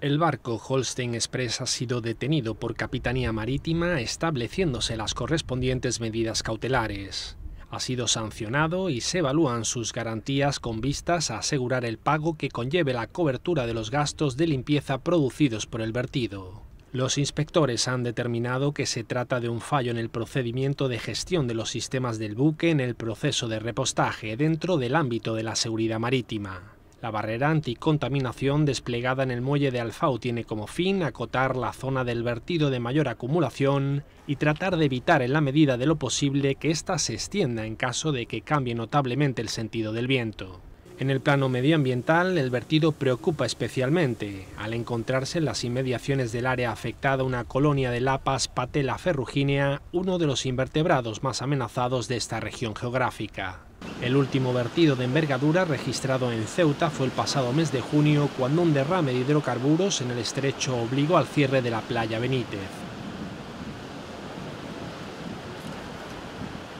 El barco Holstein Express ha sido detenido por Capitanía Marítima estableciéndose las correspondientes medidas cautelares. Ha sido sancionado y se evalúan sus garantías con vistas a asegurar el pago que conlleve la cobertura de los gastos de limpieza producidos por el vertido. Los inspectores han determinado que se trata de un fallo en el procedimiento de gestión de los sistemas del buque en el proceso de repostaje dentro del ámbito de la seguridad marítima. La barrera anticontaminación desplegada en el muelle de Alfau tiene como fin acotar la zona del vertido de mayor acumulación y tratar de evitar en la medida de lo posible que ésta se extienda en caso de que cambie notablemente el sentido del viento. En el plano medioambiental, el vertido preocupa especialmente, al encontrarse en las inmediaciones del área afectada una colonia de lapas patela ferruginea, uno de los invertebrados más amenazados de esta región geográfica. El último vertido de envergadura registrado en Ceuta fue el pasado mes de junio cuando un derrame de hidrocarburos en el estrecho obligó al cierre de la playa Benítez.